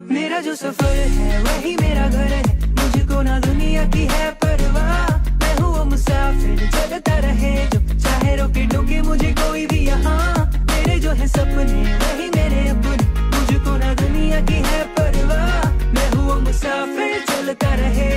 मेरा जो सफ़र है, वही मेरा घर है। मुझको ना दुनिया की है परवाह। मैं हूँ वो मुसाफिर, चलता रहे। जो चाहे रोके डोके मुझे कोई भी यहाँ। मेरे जो है सपने, वही मेरे अपने। मुझको ना दुनिया की है परवाह। मैं हूँ वो मुसाफिर, चलता रहे।